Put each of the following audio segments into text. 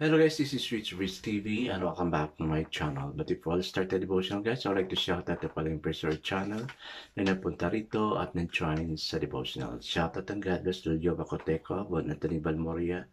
Hello guys, this is Rich Rich TV and welcome back to my channel. But before I start the devotional guys, I'd like to shout out the following person channel na napunta rito at nag-join sa devotional. Shout out ang God bless Julio Bacoteco, Bon Anthony Balmoria,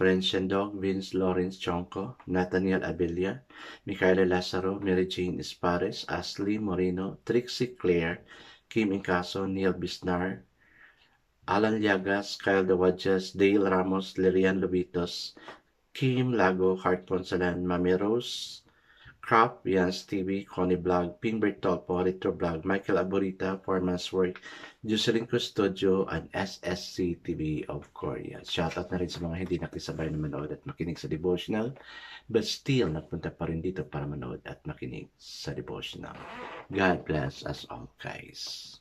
Friends and Dog, Vince Lawrence Chonco, Nathaniel Abelia, Micaela Lazaro, Mary Jane Espares, Ashley Moreno, Trixie Claire, Kim Incaso, Neil Bisnar, Alan Llagas, Kyle Dawadjas, Dale Ramos, Lilian Lobitos, Kim Lago, Heart Ponsalan, Mami Rose, Crop, Yans TV, Connie Blog, Ping Bertolpo, Retro Blog, Michael Aburita, Foreman's Work, Jocelyn Custodio, and SSC TV of Korea. Shoutout na rin sa mga hindi nakisabay na manood at makinig sa devotional, but still nagpunta pa rin dito para manood at makinig sa devotional. God bless us all, guys.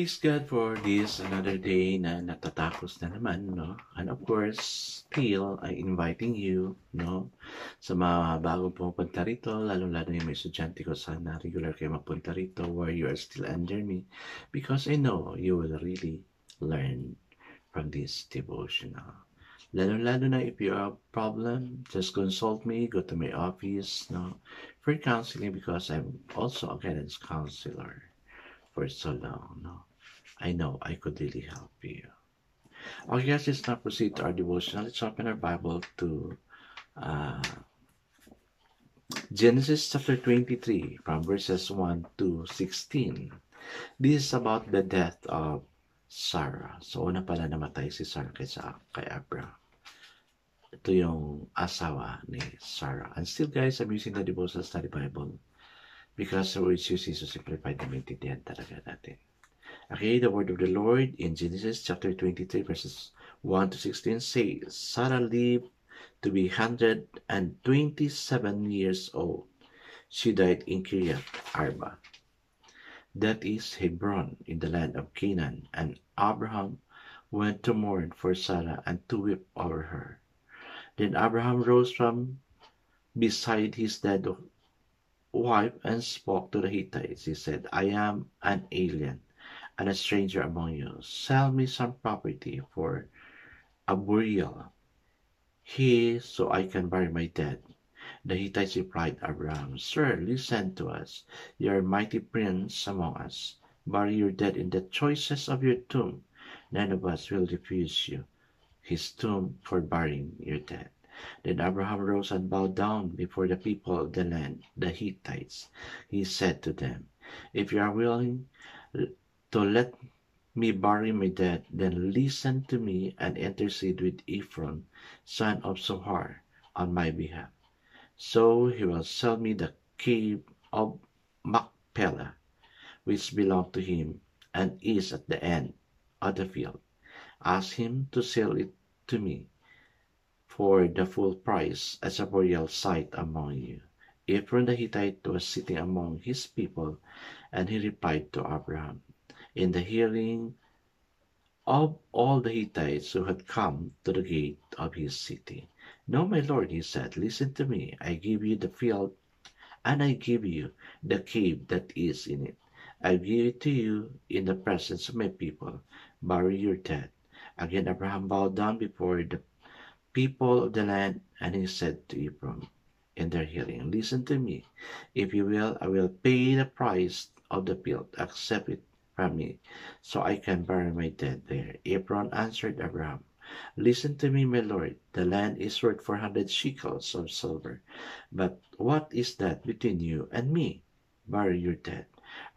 Praise God for this another day na natatapos na naman, no? And of course, still, I inviting you, no? Sa mga bagong pumupunta rito, lalo-lalo yung mga estudyante ko, sana regular kayo mapunta rito where you are still under me because I know you will really learn from this devotional. Lalo-lalo na if you have a problem, just consult me, go to my office, no? For counseling because I'm also a guidance counselor for so long, no? I know I could really help you. Okay, guys, let's now proceed to our devotional. Let's open our Bible to uh, Genesis chapter 23, from verses 1 to 16. This is about the death of Sarah. So, una pala namatay si Sarah kay, sa, kay Abraham. Ito yung asawa ni Sarah. And still, guys, I'm using the devotional study Bible because it's using to simplify the maintindihan talaga natin. Okay, the word of the Lord in Genesis chapter 23 verses 1 to 16 says, Sarah lived to be 127 years old. She died in Kiriath Arba. That is Hebron in the land of Canaan, and Abraham went to mourn for Sarah and to weep over her. Then Abraham rose from beside his dead wife and spoke to the Hittites. He said, I am an alien and a stranger among you. Sell me some property for a burial here so I can bury my dead. The Hittites replied Abraham, Sir, listen to us. You are a mighty prince among us. Bury your dead in the choicest of your tomb. None of us will refuse you his tomb for burying your dead. Then Abraham rose and bowed down before the people of the land, the Hittites. He said to them, If you are willing to let me bury my dead, then listen to me and intercede with Ephron, son of Zohar, on my behalf. So he will sell me the cave of Machpelah, which belonged to him and is at the end of the field. Ask him to sell it to me for the full price as a burial site among you. Ephron the Hittite was sitting among his people, and he replied to Abraham, in the hearing of all the Hittites who had come to the gate of his city. No, my lord, he said, listen to me. I give you the field, and I give you the cave that is in it. I give it to you in the presence of my people. Bury your dead. Again, Abraham bowed down before the people of the land, and he said to Ephron in their hearing, Listen to me. If you will, I will pay the price of the field. Accept it me, so I can bury my dead there. Ephron answered Abraham, Listen to me, my lord. The land is worth four hundred shekels of silver. But what is that between you and me? Bury your dead.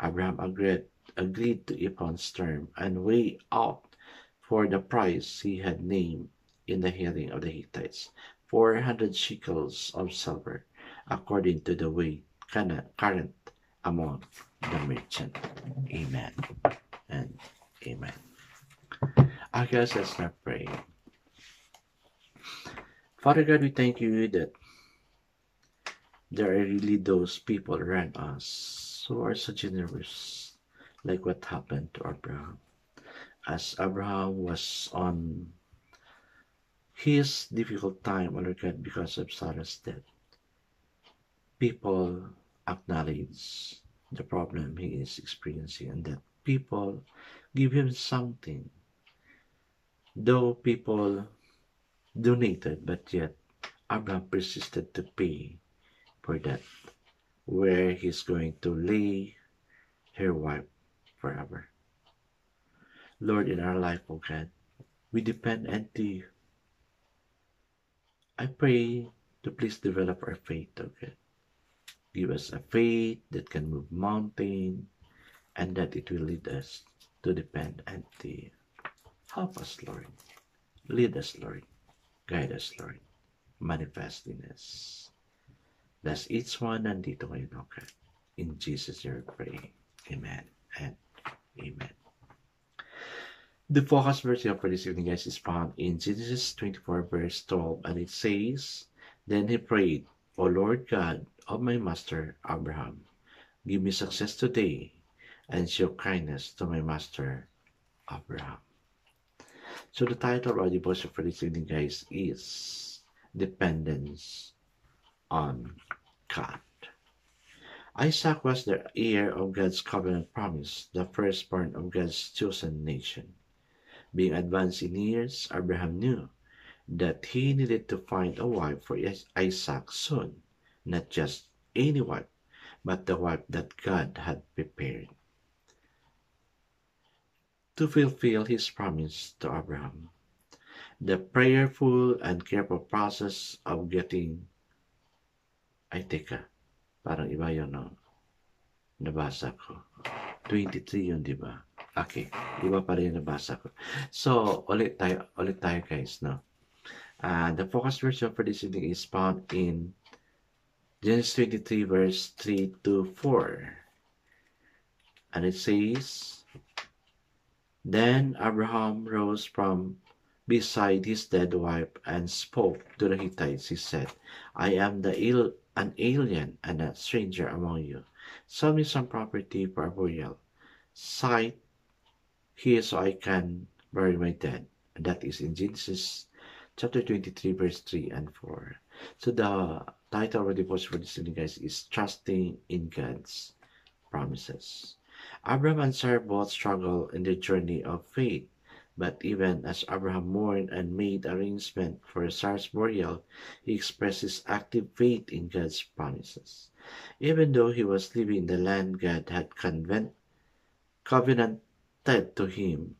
Abraham agreed, agreed to Ephron's term and weighed out for the price he had named in the hearing of the Hittites, four hundred shekels of silver, according to the weight current among the merchant. Amen and amen. I guess let's not pray. Father God, we thank you that there are really those people around us who are so generous, like what happened to Abraham. As Abraham was on his difficult time, Lord God, because of Sarah's death, people acknowledge the problem he is experiencing and that people give him something. Though people donated, but yet Abraham persisted to pay for that, where he's going to lay her wife forever. Lord, in our life, O God, we depend on you. I pray to please develop our faith, O God. Give us a faith that can move mountain and that it will lead us to depend and thee. Help us, Lord. Lead us, Lord. Guide us, Lord. Manifest in us. Bless each one nandito ngayon, O God. In Jesus' name pray. Amen and amen. The focus verse for this evening, guys, is found in Genesis 24, verse 12, and it says, Then he prayed, O Lord God of my master Abraham, give me success today and show kindness to my master Abraham. So the title of the devotion for this evening, guys, is Dependence on God. Isaac was the heir of God's covenant promise, the firstborn of God's chosen nation. Being advanced in years, Abraham knew that he needed to find a wife for Isaac soon, not just any wife, but the wife that God had prepared. To fulfill his promise to Abraham, the prayerful and careful process of getting ay teka, ah, parang iba yun, no? Nabasa ko. 23 yun, di ba? Okay, iba pa rin nabasa ko. So, ulit tayo, ulit tayo guys, no? Uh, the focus version for this evening is found in Genesis 23 verse 3 to 4. And it says, Then Abraham rose from beside his dead wife and spoke to the Hittites. He said, I am the an alien and a stranger among you. Sell me some property for a burial. Site here so I can bury my dead. And that is in Genesis chapter 23, verse 3 and 4. So the title the devotion for this evening, guys, is Trusting in God's Promises. Abraham and Sarah both struggle in the journey of faith. But even as Abraham mourned and made arrangement for Sarah's burial, he expressed his active faith in God's promises. Even though he was living in the land God had covenanted to him,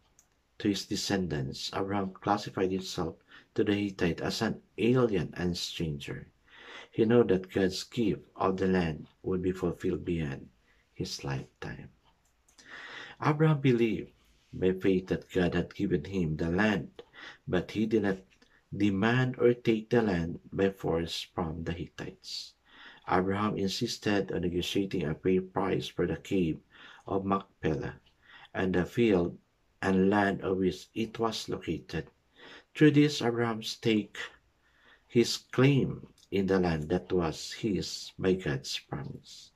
to his descendants, Abraham classified himself to the Hittite as an alien and stranger. He knew that God's gift of the land would be fulfilled beyond his lifetime. Abraham believed by faith that God had given him the land, but he did not demand or take the land by force from the Hittites. Abraham insisted on negotiating a fair price for the cave of Machpelah and the field and land of which it was located. Through this, Abraham staked his claim in the land that was his by God's promise.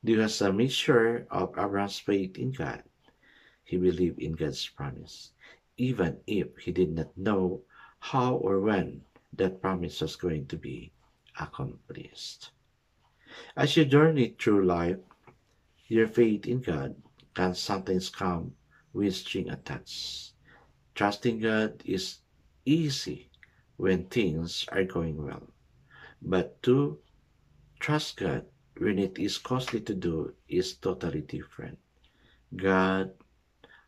This was a measure of Abraham's faith in God. He believed in God's promise, even if he did not know how or when that promise was going to be accomplished. As you journey through life, your faith in God can sometimes come with string attached. Trusting God is easy when things are going well, but to trust God when it is costly to do is totally different. God,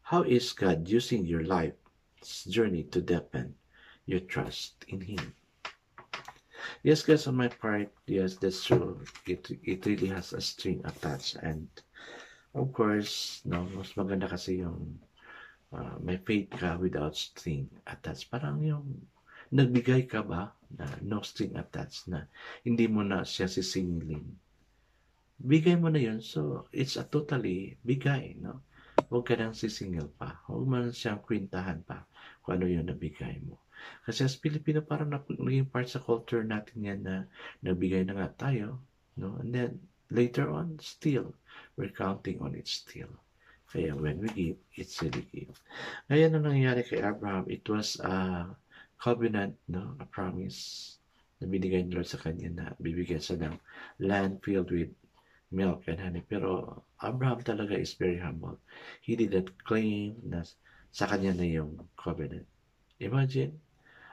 how is God using your life's journey to deepen your trust in Him? Yes, guys, on my part, yes, that's true. It it really has a string attached, and of course, no, mas maganda kasi yung uh, may faith ka without string attached. Parang yung nagbigay ka ba na no string attached na hindi mo na siya sisingilin. Bigay mo na yun. So, it's a totally bigay, no? Huwag ka nang sisingil pa. Huwag mo na siyang kwintahan pa kung ano yun nabigay mo. Kasi as Pilipino, parang naging part sa culture natin yan na nabigay na nga tayo, no? And then, later on, still, we're counting on it still. Kaya when we give, it's really give. Ngayon, ang nangyayari kay Abraham, it was a covenant, no? A promise na binigay ni Lord sa kanya na bibigyan sa ng land filled with milk and honey. Pero Abraham talaga is very humble. He did not claim na sa kanya na yung covenant. Imagine,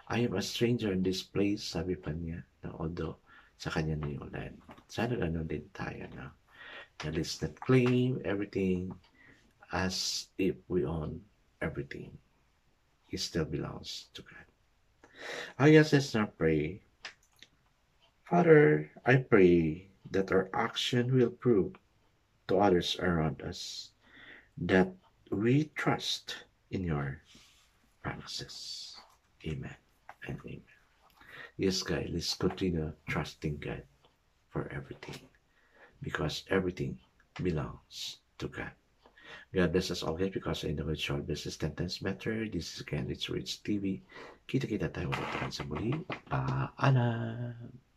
I am a stranger in this place, sabi pa niya, na although sa kanya na yung land. Sana ganun din tayo na. Na let's not claim everything as if we own everything. It still belongs to God. I guess let's now pray. Father, I pray that our action will prove to others around us that we trust in your promises. Amen and amen. Yes, guys, let's continue trusting God for everything because everything belongs to God. God bless us all guys because I know it's short business 10 times better. This is again, it's Rich TV. Kita-kita tayo ulit sa muli. Paalam!